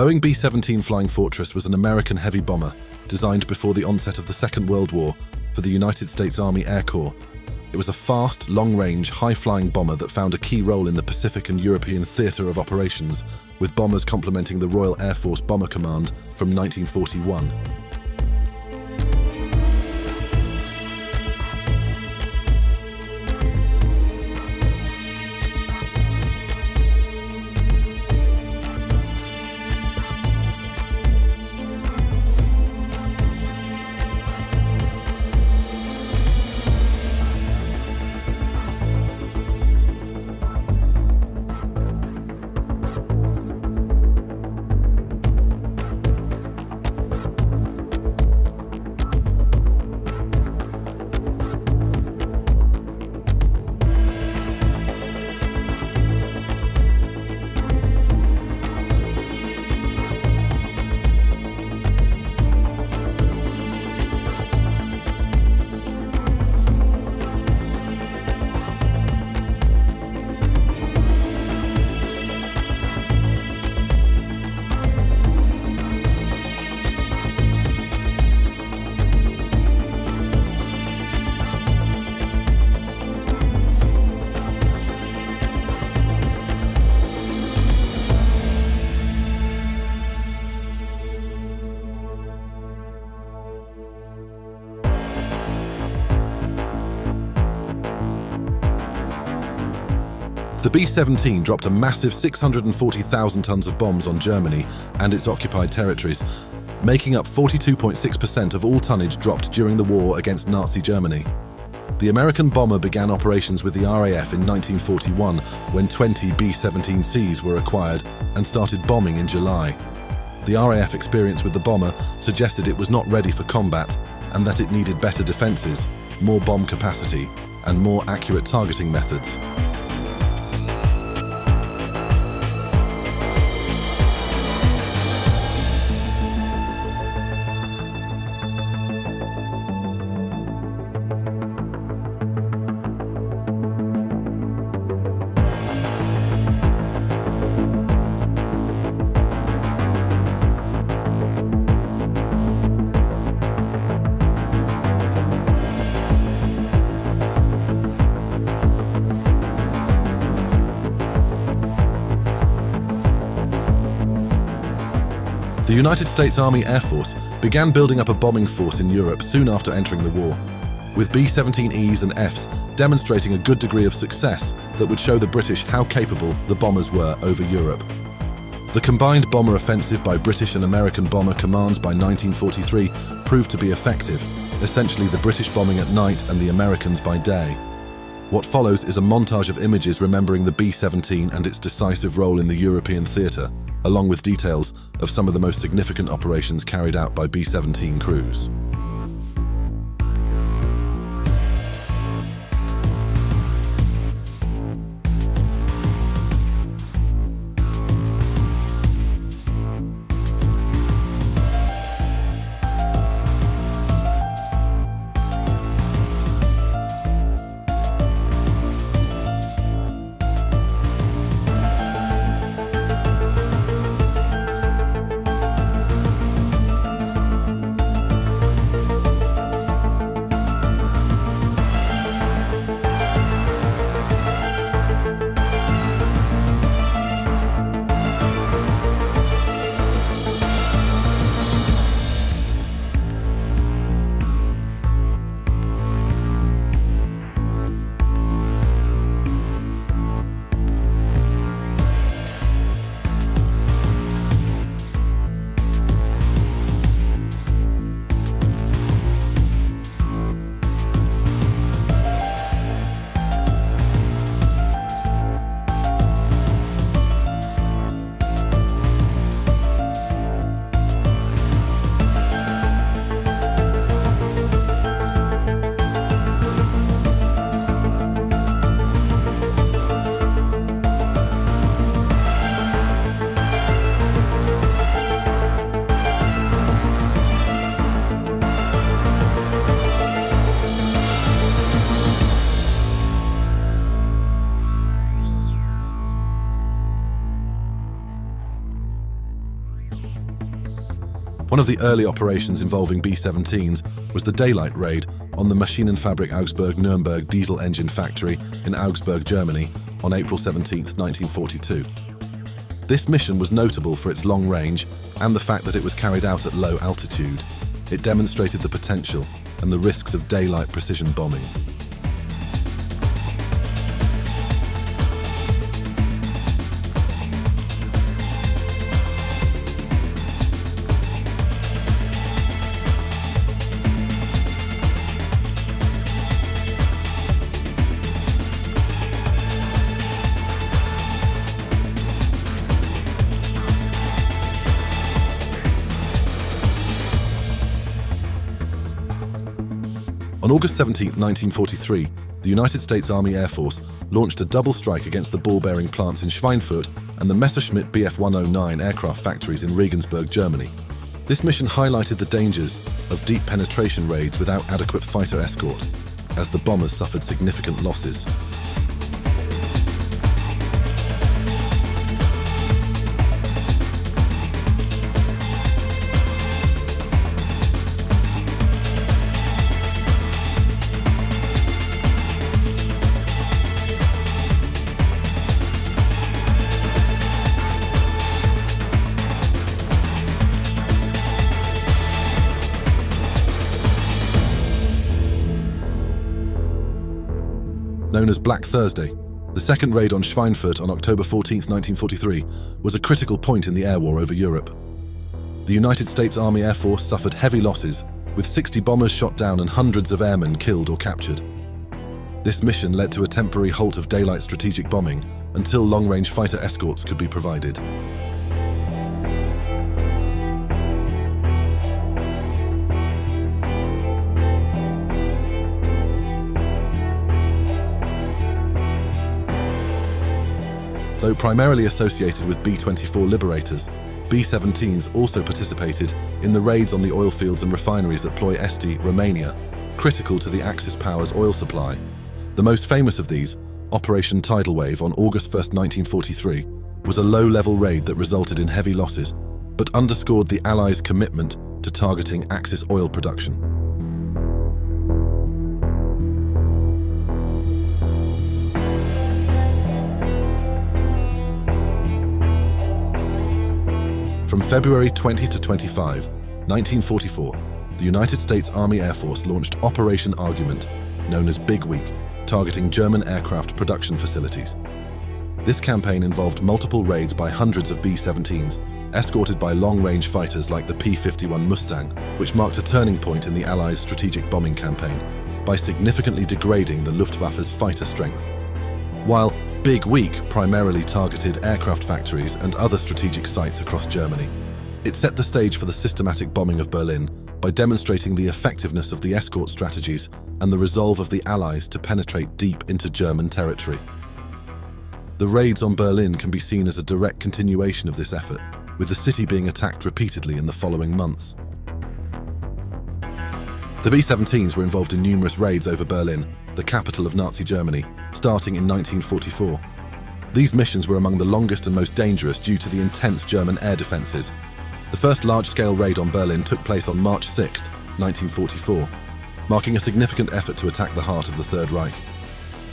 Boeing B-17 Flying Fortress was an American heavy bomber designed before the onset of the Second World War for the United States Army Air Corps. It was a fast, long-range, high-flying bomber that found a key role in the Pacific and European theatre of operations, with bombers complementing the Royal Air Force Bomber Command from 1941. The B-17 dropped a massive 640,000 tons of bombs on Germany and its occupied territories, making up 42.6% of all tonnage dropped during the war against Nazi Germany. The American bomber began operations with the RAF in 1941 when 20 B-17Cs were acquired and started bombing in July. The RAF experience with the bomber suggested it was not ready for combat and that it needed better defences, more bomb capacity, and more accurate targeting methods. The United States Army Air Force began building up a bombing force in Europe soon after entering the war, with B-17Es and Fs demonstrating a good degree of success that would show the British how capable the bombers were over Europe. The combined bomber offensive by British and American bomber commands by 1943 proved to be effective, essentially the British bombing at night and the Americans by day. What follows is a montage of images remembering the B-17 and its decisive role in the European theatre along with details of some of the most significant operations carried out by B-17 crews. One of the early operations involving B-17s was the daylight raid on the Maschinenfabrik Augsburg Nuremberg diesel engine factory in Augsburg, Germany on April 17, 1942. This mission was notable for its long range and the fact that it was carried out at low altitude. It demonstrated the potential and the risks of daylight precision bombing. August 17, 1943, the United States Army Air Force launched a double strike against the ball bearing plants in Schweinfurt and the Messerschmitt Bf 109 aircraft factories in Regensburg, Germany. This mission highlighted the dangers of deep penetration raids without adequate fighter escort, as the bombers suffered significant losses. Known as Black Thursday. The second raid on Schweinfurt on October 14, 1943, was a critical point in the air war over Europe. The United States Army Air Force suffered heavy losses, with 60 bombers shot down and hundreds of airmen killed or captured. This mission led to a temporary halt of daylight strategic bombing until long-range fighter escorts could be provided. Though primarily associated with B-24 Liberators, B-17s also participated in the raids on the oil fields and refineries at Ploiești, Romania, critical to the Axis powers oil supply. The most famous of these, Operation Tidal Wave on August 1, 1943, was a low-level raid that resulted in heavy losses, but underscored the Allies' commitment to targeting Axis oil production. From February 20 to 25, 1944, the United States Army Air Force launched Operation Argument, known as Big Week, targeting German aircraft production facilities. This campaign involved multiple raids by hundreds of B-17s, escorted by long-range fighters like the P-51 Mustang, which marked a turning point in the Allies' strategic bombing campaign by significantly degrading the Luftwaffe's fighter strength. While Big Week primarily targeted aircraft factories and other strategic sites across Germany. It set the stage for the systematic bombing of Berlin by demonstrating the effectiveness of the escort strategies and the resolve of the Allies to penetrate deep into German territory. The raids on Berlin can be seen as a direct continuation of this effort, with the city being attacked repeatedly in the following months. The B-17s were involved in numerous raids over Berlin, the capital of Nazi Germany, starting in 1944. These missions were among the longest and most dangerous due to the intense German air defences. The first large-scale raid on Berlin took place on March 6, 1944, marking a significant effort to attack the heart of the Third Reich.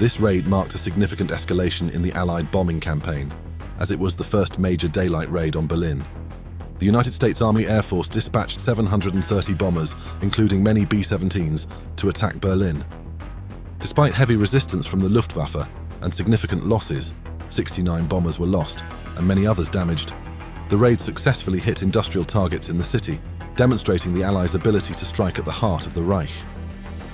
This raid marked a significant escalation in the Allied bombing campaign, as it was the first major daylight raid on Berlin the United States Army Air Force dispatched 730 bombers, including many B-17s, to attack Berlin. Despite heavy resistance from the Luftwaffe and significant losses, 69 bombers were lost and many others damaged. The raid successfully hit industrial targets in the city, demonstrating the Allies' ability to strike at the heart of the Reich.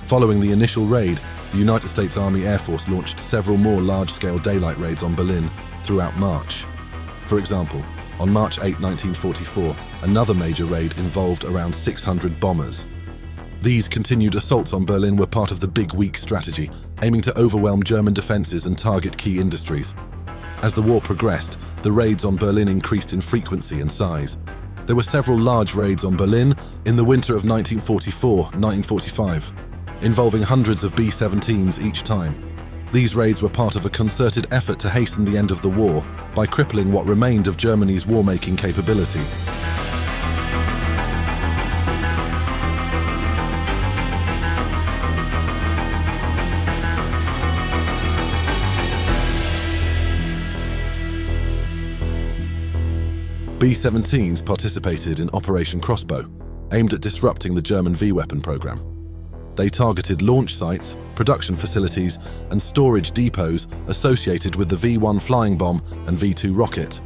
Following the initial raid, the United States Army Air Force launched several more large-scale daylight raids on Berlin throughout March. For example, on March 8, 1944, another major raid involved around 600 bombers. These continued assaults on Berlin were part of the Big Week strategy, aiming to overwhelm German defences and target key industries. As the war progressed, the raids on Berlin increased in frequency and size. There were several large raids on Berlin in the winter of 1944-1945, involving hundreds of B-17s each time. These raids were part of a concerted effort to hasten the end of the war by crippling what remained of Germany's war-making capability. B-17s participated in Operation Crossbow, aimed at disrupting the German V-weapon program. They targeted launch sites, production facilities, and storage depots associated with the V-1 flying bomb and V-2 rocket.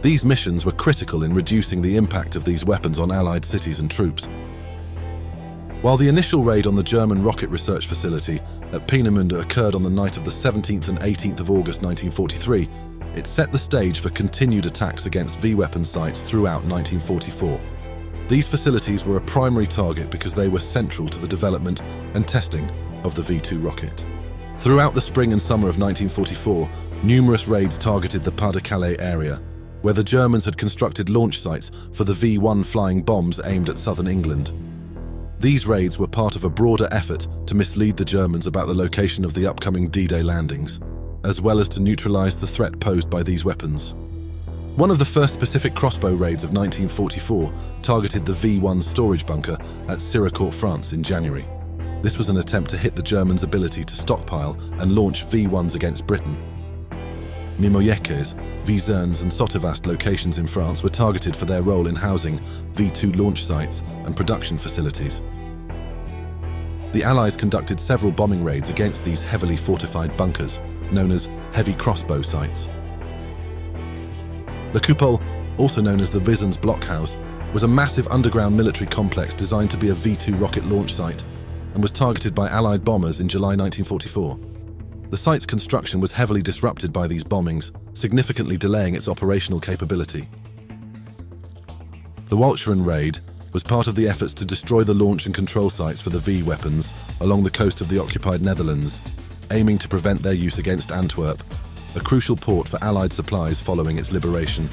These missions were critical in reducing the impact of these weapons on Allied cities and troops. While the initial raid on the German rocket research facility at Peenemünde occurred on the night of the 17th and 18th of August 1943, it set the stage for continued attacks against V-weapon sites throughout 1944. These facilities were a primary target because they were central to the development and testing of the V-2 rocket. Throughout the spring and summer of 1944, numerous raids targeted the Pas-de-Calais area, where the Germans had constructed launch sites for the V-1 flying bombs aimed at southern England. These raids were part of a broader effort to mislead the Germans about the location of the upcoming D-Day landings, as well as to neutralize the threat posed by these weapons. One of the first Pacific crossbow raids of 1944 targeted the V-1 storage bunker at Siracourt, France in January. This was an attempt to hit the Germans' ability to stockpile and launch V-1s against Britain. Mimoyecques, Wizernes and Sottevast locations in France were targeted for their role in housing V-2 launch sites and production facilities. The Allies conducted several bombing raids against these heavily fortified bunkers, known as heavy crossbow sites. La Coupole, also known as the Wizernes Blockhouse, was a massive underground military complex designed to be a V-2 rocket launch site and was targeted by Allied bombers in July 1944. The site's construction was heavily disrupted by these bombings, significantly delaying its operational capability. The Walcheren raid was part of the efforts to destroy the launch and control sites for the V weapons along the coast of the occupied Netherlands, aiming to prevent their use against Antwerp a crucial port for Allied supplies following its liberation.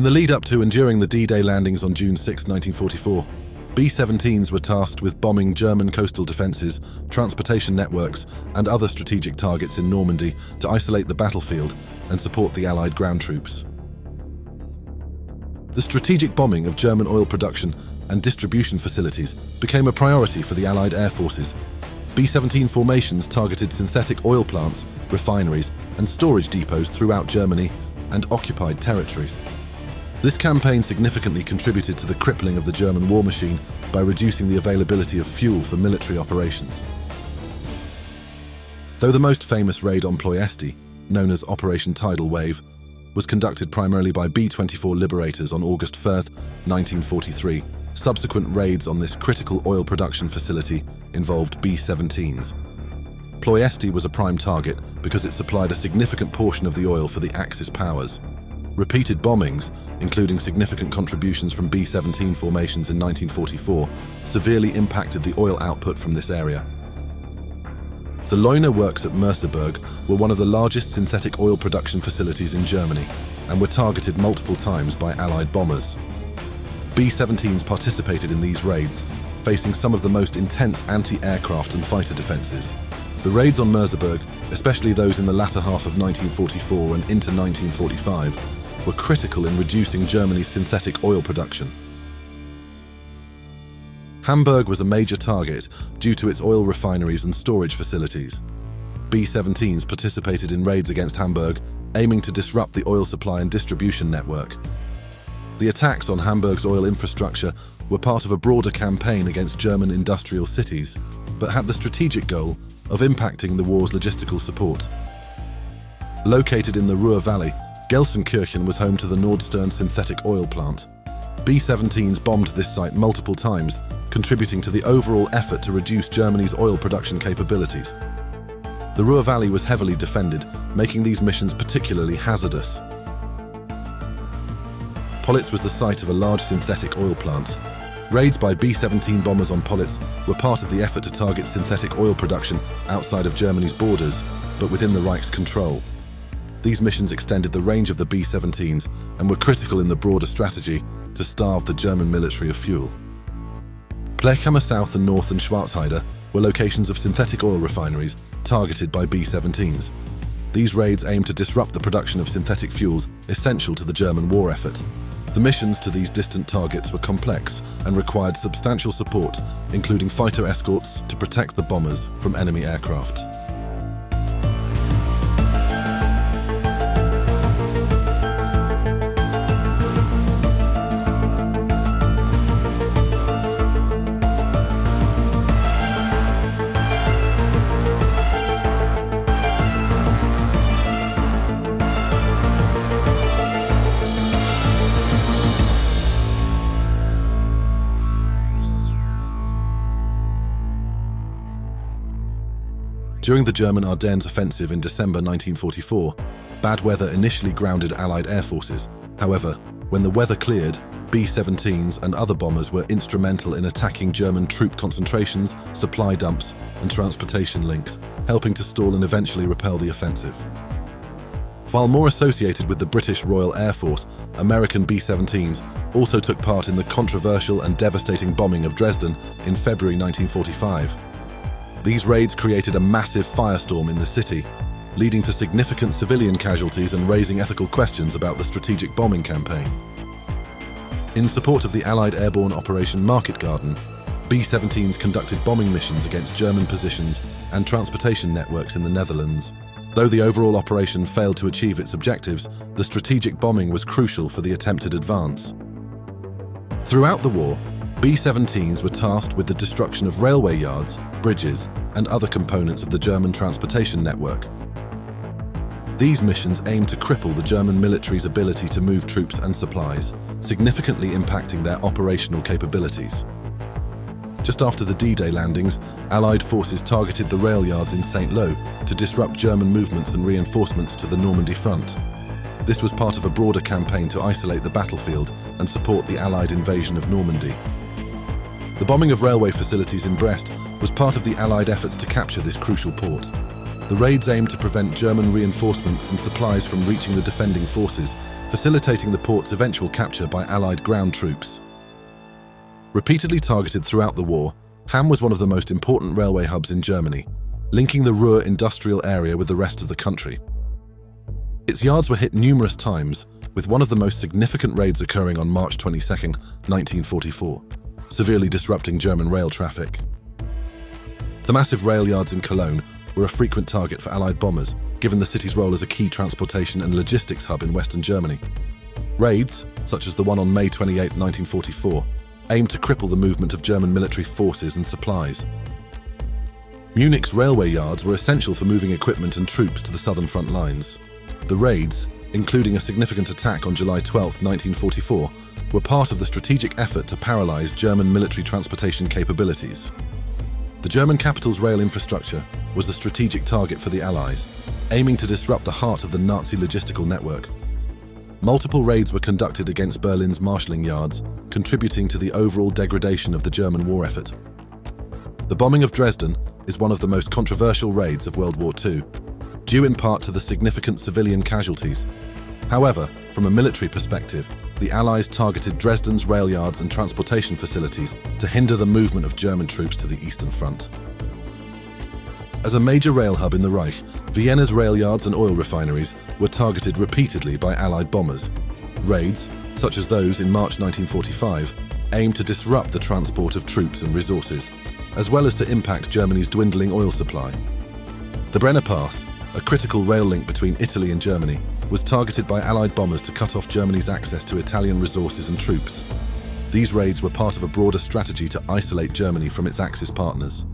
In the lead up to and during the D-Day landings on June 6, 1944, B-17s were tasked with bombing German coastal defences, transportation networks and other strategic targets in Normandy to isolate the battlefield and support the Allied ground troops. The strategic bombing of German oil production and distribution facilities became a priority for the Allied air forces. B-17 formations targeted synthetic oil plants, refineries and storage depots throughout Germany and occupied territories. This campaign significantly contributed to the crippling of the German war machine by reducing the availability of fuel for military operations. Though the most famous raid on Ploiesti, known as Operation Tidal Wave, was conducted primarily by B-24 liberators on August 1, 1943, subsequent raids on this critical oil production facility involved B-17s. Ploiesti was a prime target because it supplied a significant portion of the oil for the Axis powers. Repeated bombings, including significant contributions from B-17 formations in 1944, severely impacted the oil output from this area. The Leuna works at Merseburg were one of the largest synthetic oil production facilities in Germany and were targeted multiple times by Allied bombers. B-17s participated in these raids, facing some of the most intense anti-aircraft and fighter defences. The raids on Merseburg, especially those in the latter half of 1944 and into 1945, were critical in reducing Germany's synthetic oil production. Hamburg was a major target due to its oil refineries and storage facilities. B-17s participated in raids against Hamburg, aiming to disrupt the oil supply and distribution network. The attacks on Hamburg's oil infrastructure were part of a broader campaign against German industrial cities, but had the strategic goal of impacting the war's logistical support. Located in the Ruhr Valley, Gelsenkirchen was home to the Nordstern synthetic oil plant. B-17s bombed this site multiple times, contributing to the overall effort to reduce Germany's oil production capabilities. The Ruhr Valley was heavily defended, making these missions particularly hazardous. Pölitz was the site of a large synthetic oil plant. Raids by B-17 bombers on Pölitz were part of the effort to target synthetic oil production outside of Germany's borders, but within the Reich's control. These missions extended the range of the B-17s and were critical in the broader strategy to starve the German military of fuel. Blechhammer South and North and Schwarzheide were locations of synthetic oil refineries targeted by B-17s. These raids aimed to disrupt the production of synthetic fuels essential to the German war effort. The missions to these distant targets were complex and required substantial support, including fighter escorts to protect the bombers from enemy aircraft. During the German Ardennes offensive in December 1944, bad weather initially grounded Allied air forces. However, when the weather cleared, B-17s and other bombers were instrumental in attacking German troop concentrations, supply dumps, and transportation links, helping to stall and eventually repel the offensive. While more associated with the British Royal Air Force, American B-17s also took part in the controversial and devastating bombing of Dresden in February 1945. These raids created a massive firestorm in the city, leading to significant civilian casualties and raising ethical questions about the strategic bombing campaign. In support of the Allied airborne Operation Market Garden, B-17s conducted bombing missions against German positions and transportation networks in the Netherlands. Though the overall operation failed to achieve its objectives, the strategic bombing was crucial for the attempted advance. Throughout the war, B-17s were tasked with the destruction of railway yards, bridges, and other components of the German transportation network. These missions aimed to cripple the German military's ability to move troops and supplies, significantly impacting their operational capabilities. Just after the D-Day landings, Allied forces targeted the rail yards in St-Lo to disrupt German movements and reinforcements to the Normandy front. This was part of a broader campaign to isolate the battlefield and support the Allied invasion of Normandy. The bombing of railway facilities in Brest was part of the Allied efforts to capture this crucial port. The raids aimed to prevent German reinforcements and supplies from reaching the defending forces, facilitating the port's eventual capture by Allied ground troops. Repeatedly targeted throughout the war, Hamm was one of the most important railway hubs in Germany, linking the Ruhr industrial area with the rest of the country. Its yards were hit numerous times, with one of the most significant raids occurring on March 22, 1944 severely disrupting German rail traffic. The massive rail yards in Cologne were a frequent target for Allied bombers, given the city's role as a key transportation and logistics hub in Western Germany. Raids, such as the one on May 28, 1944, aimed to cripple the movement of German military forces and supplies. Munich's railway yards were essential for moving equipment and troops to the southern front lines. The raids, including a significant attack on July 12, 1944, were part of the strategic effort to paralyze German military transportation capabilities. The German capital's rail infrastructure was a strategic target for the Allies, aiming to disrupt the heart of the Nazi logistical network. Multiple raids were conducted against Berlin's marshalling yards, contributing to the overall degradation of the German war effort. The bombing of Dresden is one of the most controversial raids of World War II, due in part to the significant civilian casualties. However, from a military perspective, the Allies targeted Dresden's rail yards and transportation facilities to hinder the movement of German troops to the Eastern Front. As a major rail hub in the Reich, Vienna's rail yards and oil refineries were targeted repeatedly by Allied bombers. Raids, such as those in March 1945, aimed to disrupt the transport of troops and resources, as well as to impact Germany's dwindling oil supply. The Brenner Pass, a critical rail link between Italy and Germany, was targeted by Allied bombers to cut off Germany's access to Italian resources and troops. These raids were part of a broader strategy to isolate Germany from its Axis partners.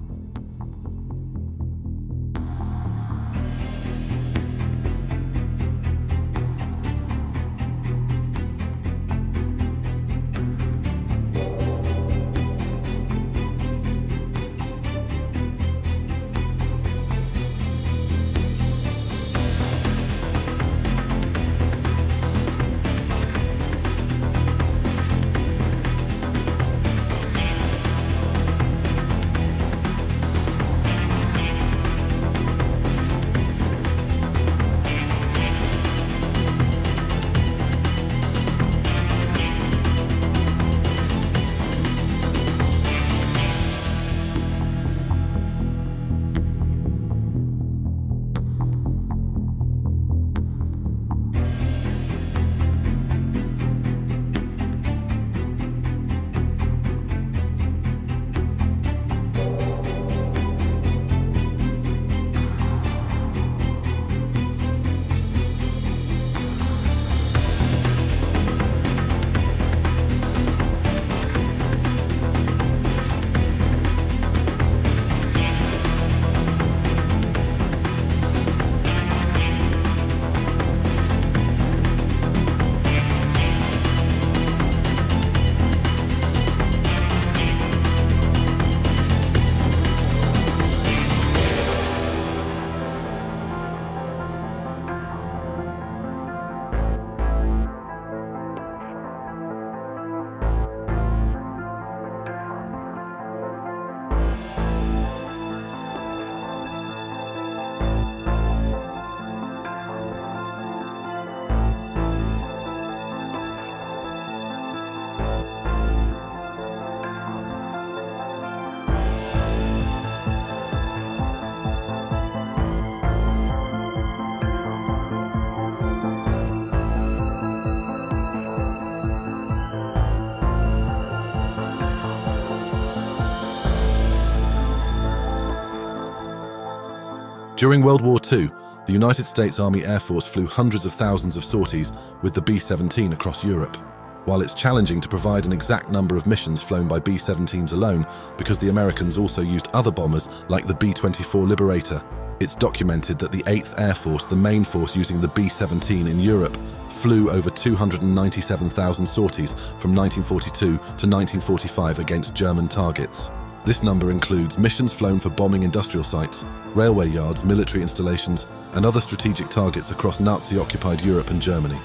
During World War II, the United States Army Air Force flew hundreds of thousands of sorties with the B-17 across Europe. While it's challenging to provide an exact number of missions flown by B-17s alone because the Americans also used other bombers like the B-24 Liberator, it's documented that the 8th Air Force, the main force using the B-17 in Europe, flew over 297,000 sorties from 1942 to 1945 against German targets. This number includes missions flown for bombing industrial sites, railway yards, military installations, and other strategic targets across Nazi-occupied Europe and Germany.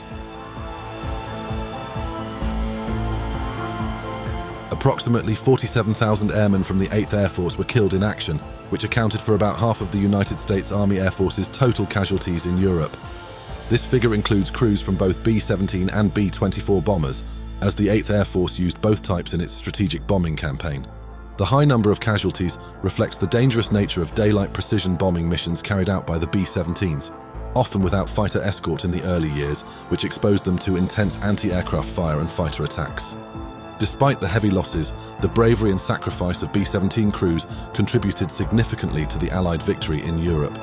Approximately 47,000 airmen from the 8th Air Force were killed in action, which accounted for about half of the United States Army Air Force's total casualties in Europe. This figure includes crews from both B-17 and B-24 bombers, as the 8th Air Force used both types in its strategic bombing campaign. The high number of casualties reflects the dangerous nature of daylight precision bombing missions carried out by the B-17s, often without fighter escort in the early years, which exposed them to intense anti-aircraft fire and fighter attacks. Despite the heavy losses, the bravery and sacrifice of B-17 crews contributed significantly to the Allied victory in Europe.